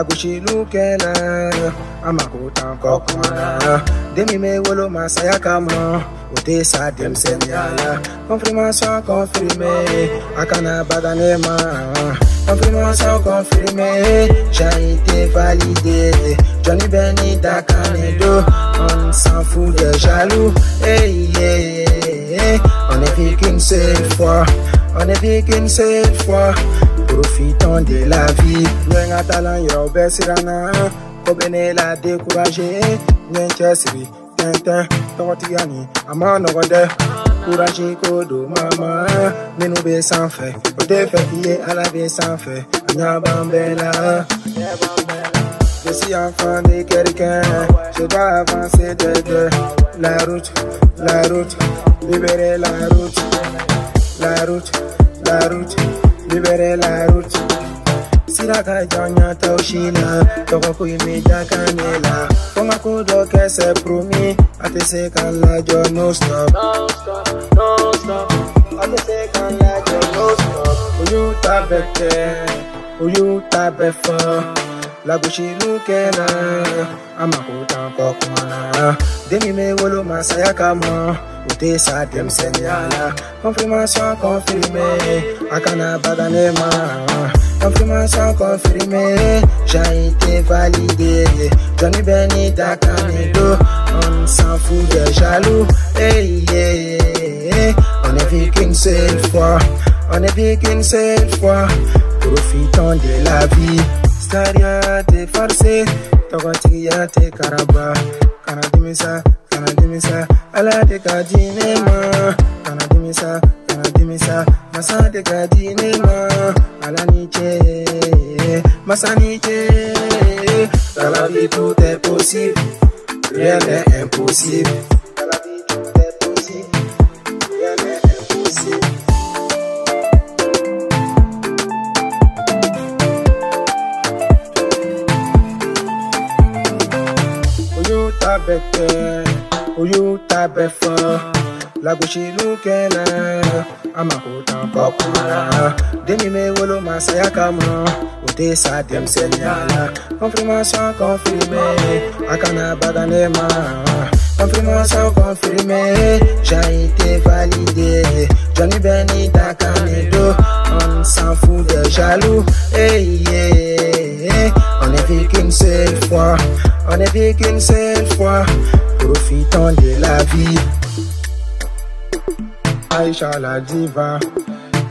gushi lukena, amakuta kokwana. Demi me wolo masaya kama, ote sa dem senyala. Confirmation confirmée, akana badanema. Confirmation confirmée, j'ai été validé. Johnny Benny Dakanedo, on s'en fout des jaloux. Hey, yeah, on est vu qu'une seule fois. On est vu qu'une seule fois. Profitons de la vie. Nyenga talent yo besirana. Kobene la découragé. Nyenche siri. Tintin. Togotigani. Ama nogode. Courage kodo mama. Minu be sans fait. Ode fait qui à la be sans fait. Anya bambela. Je suis enfant de quelqu'un. Je dois avancer de deux. La route, la route. Libérer la route. La route, la route. Libérer la route. siraka janya taushila tɔgɔ ko in bɛ ja kan de la fo n ka ko dɔ kɛ sɛ se ka n no stop. a tɛ se ka n no stop. o y'u ta bɛɛ. Lukena Amakuta kokmana Demi me wolo masaya kama Ute sa dem senyala Confirmation confirmée Akana badanema Confirmation confirmée, j'ai été validé. Johnny Benny Dakanedo, on s'en fout des jaloux. Hey, yeah, on est vu qu'une seule fois, on est vu qu'une seule fois. Profitons de la vie. Staria tɔgɔtigiya tɛ karaba kana dimisa kana dimisa. Ala de ka di ne ma kana dimisa kana dimisa. Masa de ka di ne ma ala ni cɛ masa ni cɛ tout est possible rien est impossible Oyo tabete, oyo tabefa, la gushi lukena, amakuta kokuna. Demi me wolo masaya kama, ote sa dem senyala. Confirmation confirmée, akana badanema. Confirmation confirmée, j'ai été validé. Johnny Benny Dakanedo, on s'en fout des jaloux. On est vu qu'une seule fois. Profitons de la vie. Aisha la diva,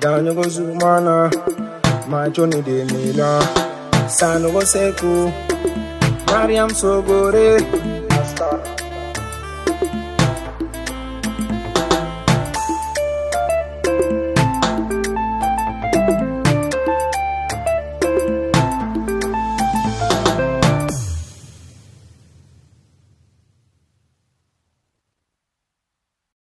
Danogo Zumana, ma Johnny de Milan, Sanogo Seku, Mariam Sogore,